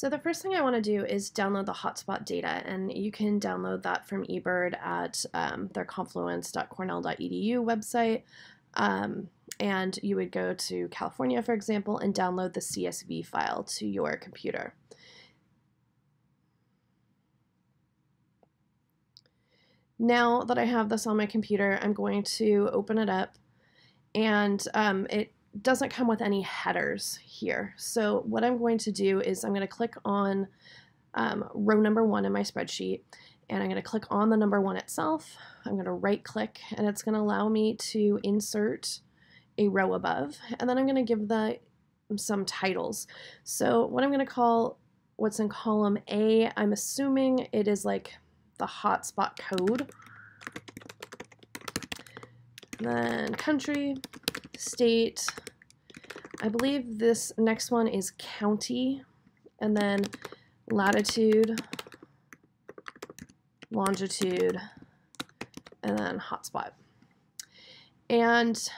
So the first thing I want to do is download the hotspot data, and you can download that from eBird at um, their confluence.cornell.edu website. Um, and you would go to California, for example, and download the CSV file to your computer. Now that I have this on my computer, I'm going to open it up and um, it doesn't come with any headers here. So what I'm going to do is I'm going to click on um, row number one in my spreadsheet and I'm going to click on the number one itself. I'm going to right click and it's going to allow me to insert a row above and then I'm going to give the some titles. So what I'm going to call what's in column A, I'm assuming it is like the hotspot code. And then country, state. I believe this next one is county, and then latitude, longitude, and then hotspot. And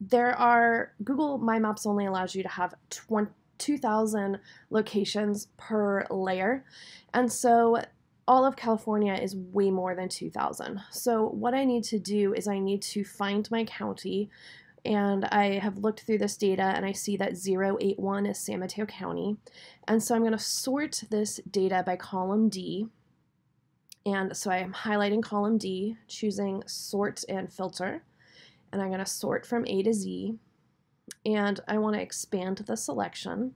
there are, Google My Maps only allows you to have 2,000 locations per layer. And so all of California is way more than 2,000. So what I need to do is I need to find my county, and I have looked through this data and I see that 081 is San Mateo County. And so I'm going to sort this data by column D. And so I am highlighting column D, choosing sort and filter, and I'm going to sort from A to Z. And I want to expand the selection.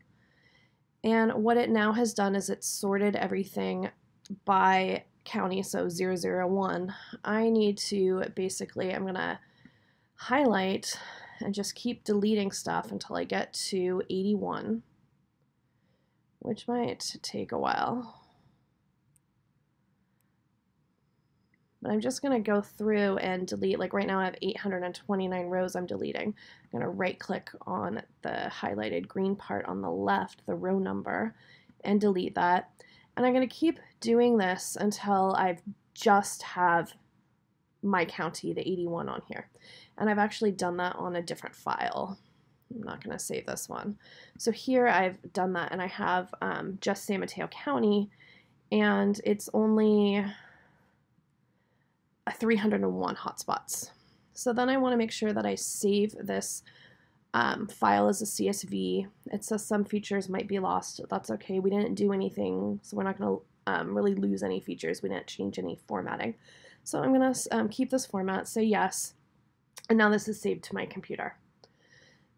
And what it now has done is it's sorted everything by county, so 001. I need to basically, I'm going to highlight and just keep deleting stuff until I get to 81, which might take a while. But I'm just going to go through and delete, like right now I have 829 rows I'm deleting. I'm going to right click on the highlighted green part on the left, the row number, and delete that. And I'm going to keep doing this until I've just have my county, the 81 on here. And I've actually done that on a different file. I'm not going to save this one. So here I've done that and I have um, just San Mateo County and it's only a 301 hotspots. So then I want to make sure that I save this um, file as a CSV. It says some features might be lost. That's okay. We didn't do anything, so we're not going to um, really lose any features. We didn't change any formatting. So I'm going to um, keep this format, say yes, and now this is saved to my computer.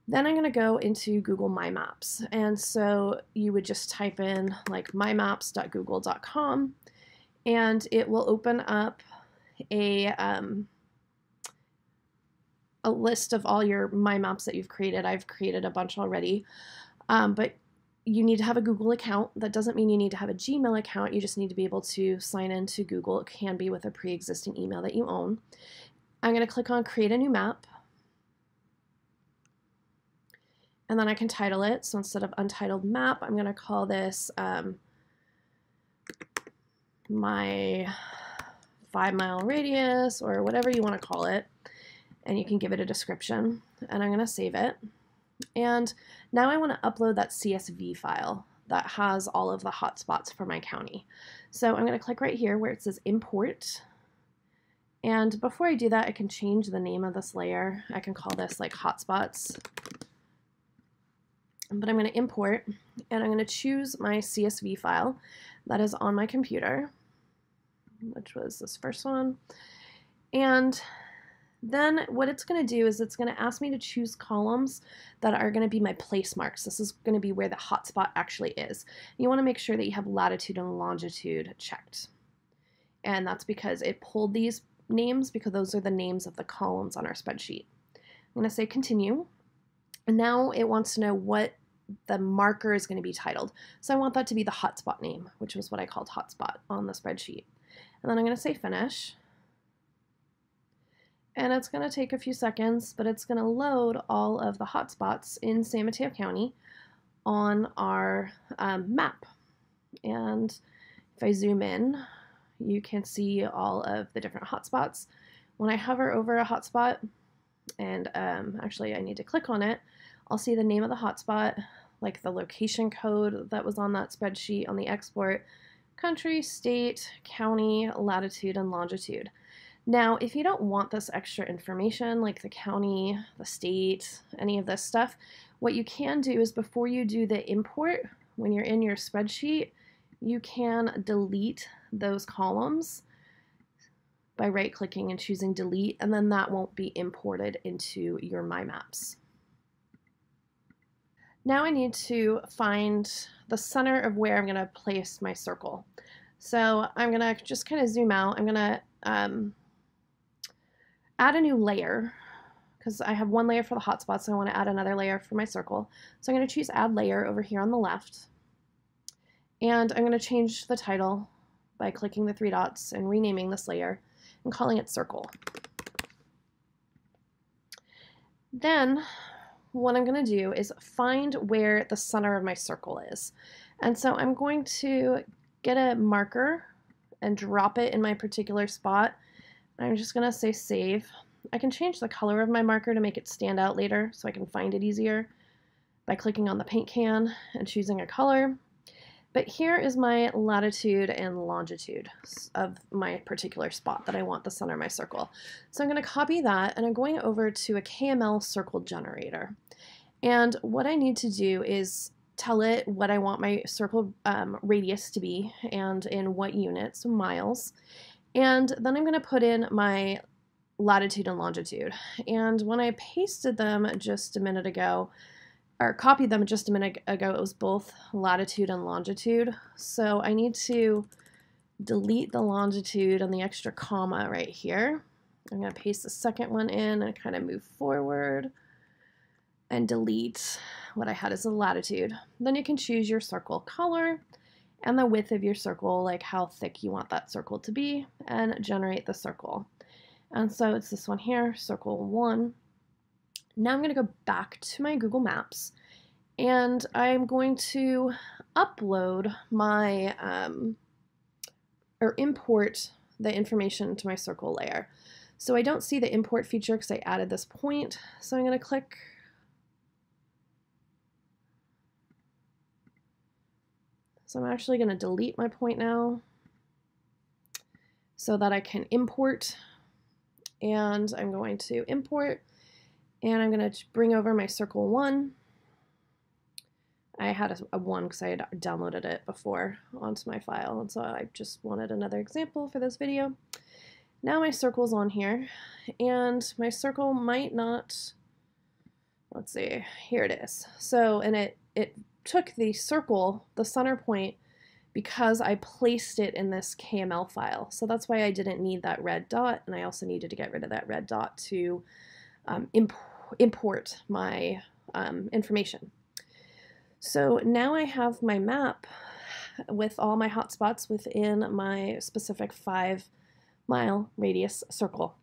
Then I'm going to go into Google My Maps. And so you would just type in like mymaps.google.com and it will open up a, um, a list of all your My Maps that you've created. I've created a bunch already. Um, but you need to have a Google account. That doesn't mean you need to have a Gmail account. You just need to be able to sign into Google. It can be with a pre existing email that you own. I'm going to click on Create a New Map. And then I can title it. So instead of Untitled Map, I'm going to call this um, my five mile radius or whatever you want to call it. And you can give it a description. And I'm going to save it. And now I want to upload that CSV file that has all of the hotspots for my county. So I'm going to click right here where it says import. And before I do that, I can change the name of this layer. I can call this like hotspots. But I'm going to import and I'm going to choose my CSV file that is on my computer, which was this first one. And then what it's going to do is it's going to ask me to choose columns that are going to be my place marks. This is going to be where the hotspot actually is. You want to make sure that you have latitude and longitude checked. And that's because it pulled these names because those are the names of the columns on our spreadsheet. I'm going to say continue. And now it wants to know what the marker is going to be titled. So I want that to be the hotspot name, which was what I called hotspot on the spreadsheet. And then I'm going to say finish and it's going to take a few seconds, but it's going to load all of the hotspots in San Mateo County on our um, map. And if I zoom in, you can see all of the different hotspots. When I hover over a hotspot, and um, actually I need to click on it, I'll see the name of the hotspot, like the location code that was on that spreadsheet on the export, country, state, county, latitude, and longitude. Now, if you don't want this extra information, like the county, the state, any of this stuff, what you can do is before you do the import, when you're in your spreadsheet, you can delete those columns by right clicking and choosing delete, and then that won't be imported into your My Maps. Now I need to find the center of where I'm going to place my circle. So I'm going to just kind of zoom out. I'm going to um, add a new layer because I have one layer for the hotspot, so I want to add another layer for my circle. So I'm going to choose Add Layer over here on the left. And I'm going to change the title by clicking the three dots and renaming this layer and calling it Circle. Then what I'm going to do is find where the center of my circle is. And so I'm going to get a marker and drop it in my particular spot. I'm just going to say save. I can change the color of my marker to make it stand out later so I can find it easier by clicking on the paint can and choosing a color. But here is my latitude and longitude of my particular spot that I want the center of my circle. So I'm going to copy that and I'm going over to a KML circle generator. And what I need to do is tell it what I want my circle um, radius to be and in what units, miles. And then I'm going to put in my latitude and longitude. And when I pasted them just a minute ago, or copied them just a minute ago, it was both latitude and longitude. So I need to delete the longitude and the extra comma right here. I'm going to paste the second one in and kind of move forward and delete what I had as a latitude. Then you can choose your circle color and the width of your circle, like how thick you want that circle to be, and generate the circle. And so it's this one here, circle one. Now I'm going to go back to my Google Maps and I'm going to upload my, um, or import the information to my circle layer. So I don't see the import feature because I added this point. So I'm going to click So I'm actually going to delete my point now so that I can import. And I'm going to import and I'm going to bring over my circle one. I had a, a one because I had downloaded it before onto my file, and so I just wanted another example for this video. Now my circle's on here, and my circle might not, let's see, here it is. So, and it, it took the circle, the center point, because I placed it in this KML file. So that's why I didn't need that red dot, and I also needed to get rid of that red dot to um, imp import my um, information. So now I have my map with all my hotspots within my specific five mile radius circle.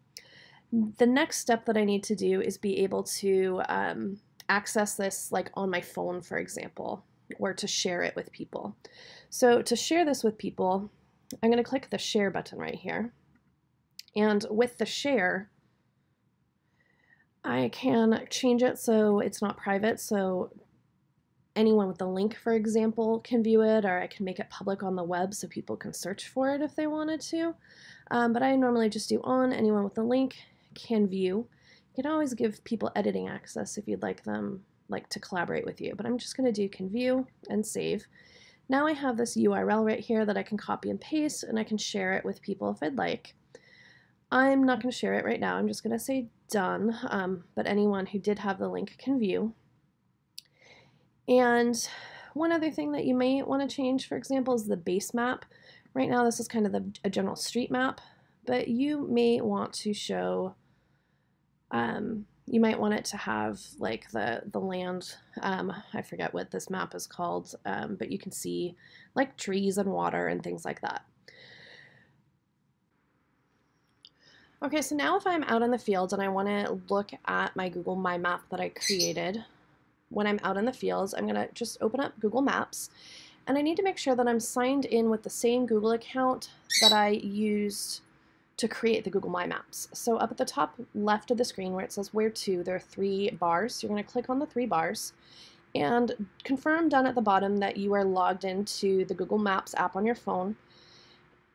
The next step that I need to do is be able to um, access this like on my phone, for example, or to share it with people. So to share this with people, I'm going to click the share button right here. And with the share, I can change it so it's not private. So anyone with the link, for example, can view it, or I can make it public on the web so people can search for it if they wanted to. Um, but I normally just do on, anyone with the link can view. You can always give people editing access if you'd like them like to collaborate with you, but I'm just going to do can view and save. Now I have this URL right here that I can copy and paste and I can share it with people if I'd like. I'm not going to share it right now. I'm just going to say done, um, but anyone who did have the link can view. And one other thing that you may want to change, for example, is the base map. Right now this is kind of the, a general street map, but you may want to show um, you might want it to have like the the land um, I forget what this map is called um, but you can see like trees and water and things like that. Okay so now if I'm out in the fields and I want to look at my Google My Map that I created when I'm out in the fields I'm gonna just open up Google Maps and I need to make sure that I'm signed in with the same Google account that I used to create the Google My Maps. So up at the top left of the screen where it says where to, there are three bars. You're going to click on the three bars and confirm down at the bottom that you are logged into the Google Maps app on your phone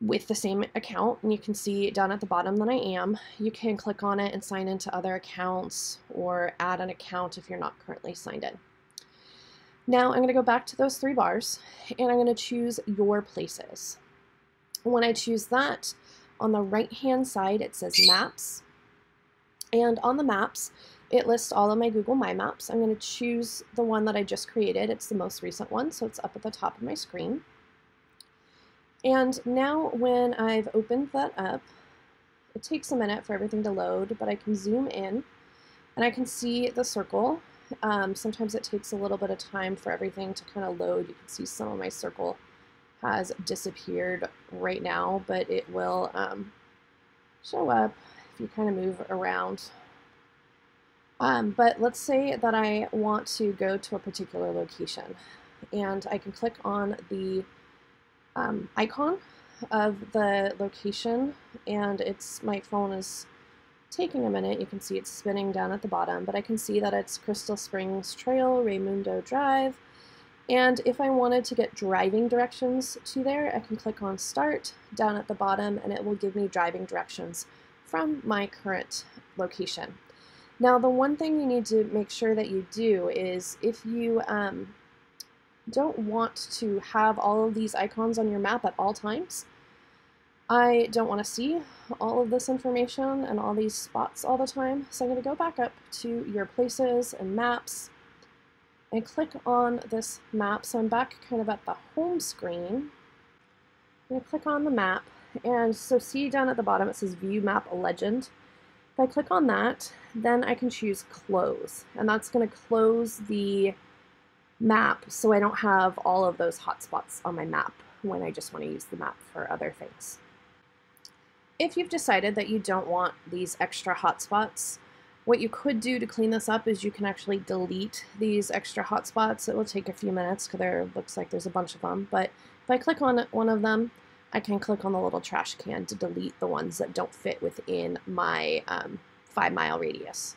with the same account and you can see down at the bottom that I am. You can click on it and sign into other accounts or add an account if you're not currently signed in. Now I'm going to go back to those three bars and I'm going to choose your places. When I choose that, on the right hand side it says maps and on the maps it lists all of my Google My Maps. I'm going to choose the one that I just created. It's the most recent one, so it's up at the top of my screen. And now when I've opened that up, it takes a minute for everything to load, but I can zoom in and I can see the circle. Um, sometimes it takes a little bit of time for everything to kind of load. You can see some of my circle has disappeared right now, but it will um, show up if you kind of move around. Um, but let's say that I want to go to a particular location and I can click on the um, icon of the location and it's my phone is taking a minute. You can see it's spinning down at the bottom, but I can see that it's Crystal Springs Trail, Raymundo Drive. And if I wanted to get driving directions to there, I can click on Start down at the bottom and it will give me driving directions from my current location. Now, the one thing you need to make sure that you do is if you um, don't want to have all of these icons on your map at all times. I don't want to see all of this information and all these spots all the time, so I'm going to go back up to your places and maps and click on this map. So I'm back kind of at the home screen. I'm going to click on the map, and so see down at the bottom it says View Map Legend. If I click on that, then I can choose Close, and that's going to close the map so I don't have all of those hotspots on my map when I just want to use the map for other things. If you've decided that you don't want these extra hotspots, what you could do to clean this up is you can actually delete these extra hotspots. It will take a few minutes because there looks like there's a bunch of them, but if I click on one of them, I can click on the little trash can to delete the ones that don't fit within my um, five mile radius.